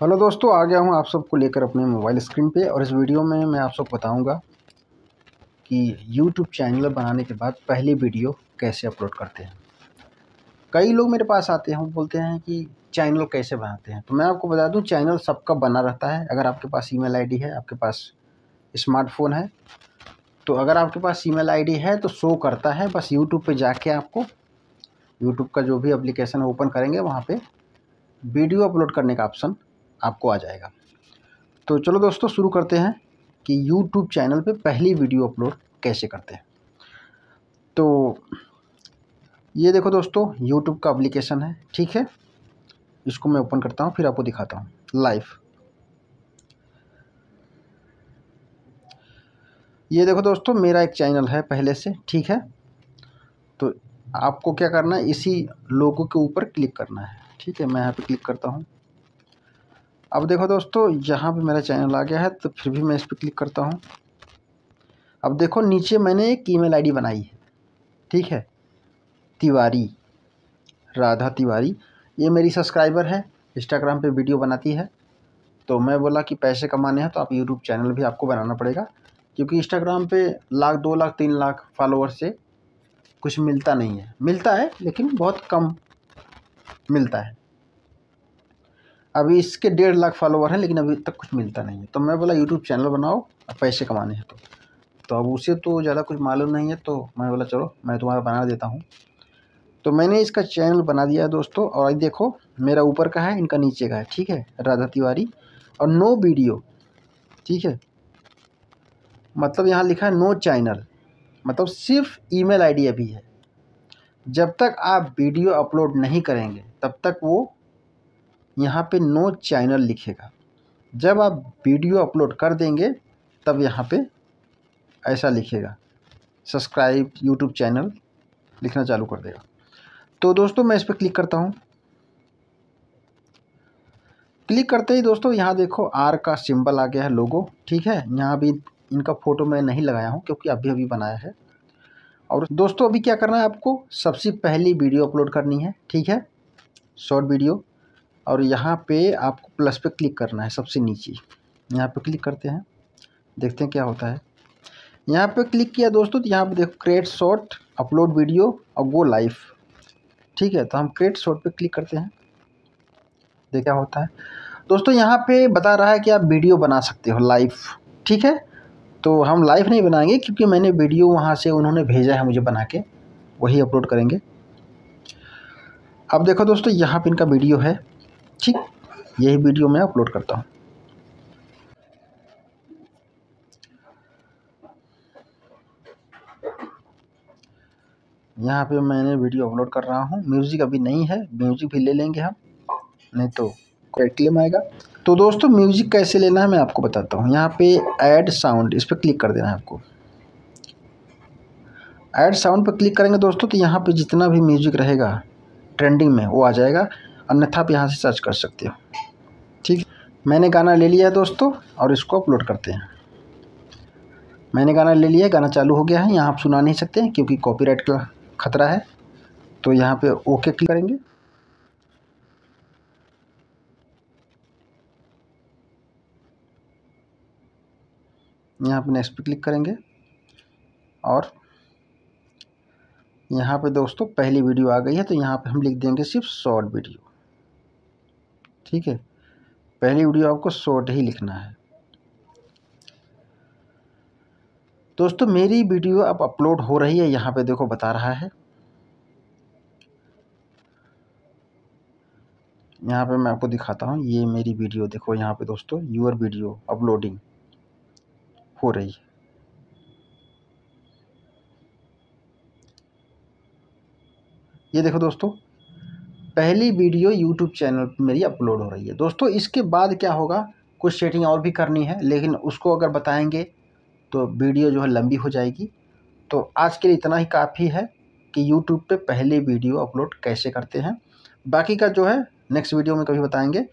Hello दोस्तों आ गया हूँ आप सबको लेकर अपने मोबाइल स्क्रीन पे और इस वीडियो में मैं आप सबको बताऊँगा कि यूट्यूब चैनल बनाने के बाद पहली वीडियो कैसे अपलोड करते हैं। कई लोग मेरे पास आते हैं बोलते हैं कि चैनल कैसे बनाते हैं? तो मैं आपको बता दूँ चैनल सबका बना रहता है। अगर आपके पास ईमेल आईडी है, आपके पास स्मार्टफ़ोन है तो अगर आपके पास ईमेल आईडी है तो शो करता है। बस यूट्यूब पे जाके आपको यूट्यूब का जो भी एप्लीकेशन ओपन करेंगे, वहाँ पे वीडियो अपलोड करने का ऑप्शन आपको आ जाएगा। तो चलो दोस्तों, शुरू करते हैं कि यूट्यूब चैनल पे पहली वीडियो अपलोड कैसे करते हैं। तो ये देखो दोस्तों यूट्यूब का एप्लीकेशन है, ठीक है? इसको मैं ओपन करता हूँ, फिर आपको दिखाता हूँ। लाइव ये देखो दोस्तों, मेरा एक चैनल है पहले से, ठीक है? तो आपको क्या करना है, इसी लोगों के ऊपर क्लिक करना है, ठीक है? मैं यहाँ पे क्लिक करता हूँ। अब देखो दोस्तों, यहाँ पे मेरा चैनल आ गया है तो फिर भी मैं इस पर क्लिक करता हूँ। अब देखो, नीचे मैंने एक ईमेल आईडी बनाई है, ठीक है? तिवारी, राधा तिवारी, ये मेरी सब्सक्राइबर है इंस्टाग्राम पे वीडियो बनाती है। तो मैं बोला कि पैसे कमाने हैं तो आप यूट्यूब चैनल भी आपको बनाना पड़ेगा, क्योंकि इंस्टाग्राम पे लाख, दो लाख, तीन लाख फॉलोअर से कुछ मिलता नहीं है। मिलता है, लेकिन बहुत कम मिलता है। अभी इसके डेढ़ लाख फॉलोवर हैं, लेकिन अभी तक कुछ मिलता नहीं है। तो मैं बोला यूट्यूब चैनल बनाओ, पैसे कमाने हैं तो। तो अब उसे तो ज़्यादा कुछ मालूम नहीं है तो मैं बोला, चलो, मैं तुम्हारा बना देता हूँ। तो मैंने इसका चैनल बना दिया है दोस्तों, और देखो, मेरा ऊपर का है, इनका नीचे का है, ठीक है? राधा तिवारी और नो वीडियो, ठीक है? मतलब यहाँ लिखा है नो चैनल मतलब सिर्फ़ ईमेल आईडी अभी है। जब तक आप वीडियो अपलोड नहीं करेंगे, तब तक वो यहाँ पे नो चैनल लिखेगा। जब आप वीडियो अपलोड कर देंगे, तब यहाँ पे ऐसा लिखेगा। सब्सक्राइब यूट्यूब चैनल लिखना चालू कर देगा। तो दोस्तों, मैं इस पर क्लिक करता हूँ। क्लिक करते ही दोस्तों, यहाँ देखो आर का सिंबल आ गया है लोगो ठीक है? यहाँ भी इनका फ़ोटो मैं नहीं लगाया हूँ, क्योंकि अभी अभी बनाया है। और दोस्तों, अभी क्या करना है आपको? सबसे पहली वीडियो अपलोड करनी है, ठीक है? शॉर्ट वीडियो और यहाँ पे आपको प्लस पे क्लिक करना है सबसे नीचे। यहाँ पे क्लिक करते हैं। देखते हैं क्या होता है। यहाँ पे क्लिक किया दोस्तों तो यहाँ पे देखो क्रिएट शॉर्ट अपलोड वीडियो और गो लाइव ठीक है तो हम क्रिएट शॉर्ट पे क्लिक करते हैं। देख क्या होता है। दोस्तों, यहाँ पे बता रहा है कि आप वीडियो बना सकते हो लाइव ठीक है? तो हम लाइव नहीं बनाएँगे क्योंकि मैंने वीडियो वहाँ से उन्होंने भेजा है मुझे बना के। वही अपलोड करेंगे। अब देखो दोस्तों, यहाँ पे इनका वीडियो है। ठीक? यही वीडियो मैं अपलोड करता हूँ। यहाँ पे मैंने वीडियो अपलोड कर रहा हूँ। म्यूज़िक अभी नहीं है, म्यूज़िक भी ले लेंगे हम। नहीं तो कोई क्लेम आएगा। तो दोस्तों, म्यूज़िक कैसे लेना है मैं आपको बताता हूँ। यहाँ पे ऐड साउंड इस पर क्लिक कर देना है आपको। ऐड साउंड पर क्लिक करेंगे दोस्तों तो यहाँ पे जितना भी म्यूज़िक रहेगा ट्रेंडिंग में, वो आ जाएगा। अन्यथा आप यहाँ से सर्च कर सकते हो। ठीक मैंने गाना ले लिया है दोस्तों, और इसको अपलोड करते हैं। मैंने गाना ले लिया गाना चालू हो गया है, यहाँ आप सुना नहीं सकते हैं, क्योंकि कॉपीराइट का खतरा है। तो यहाँ पे ओके क्लिक करेंगे। यहाँ पे नेक्स्ट पे क्लिक करेंगे, और यहाँ पे दोस्तों पहली वीडियो आ गई है तो यहाँ पे हम लिख देंगे सिर्फ़ शॉर्ट वीडियो ठीक है? पहली वीडियो आपको शॉर्ट ही लिखना है। दोस्तों, मेरी वीडियो अब अपलोड हो रही है, यहाँ पे देखो बता रहा है। यहाँ पे मैं आपको दिखाता हूँ, ये मेरी वीडियो देखो यहाँ पे दोस्तों यूर वीडियो अपलोडिंग हो रही है। ये देखो दोस्तों पहली वीडियो यूट्यूब चैनल पर मेरी अपलोड हो रही है। दोस्तों, इसके बाद क्या होगा? कुछ सेटिंग और भी करनी है, लेकिन उसको अगर बताएँगे तो वीडियो जो है लंबी हो जाएगी। तो आज के लिए इतना ही काफ़ी है कि यूट्यूब पे पहली वीडियो अपलोड कैसे करते हैं। बाकी का जो है नेक्स्ट वीडियो में कभी बताएँगे।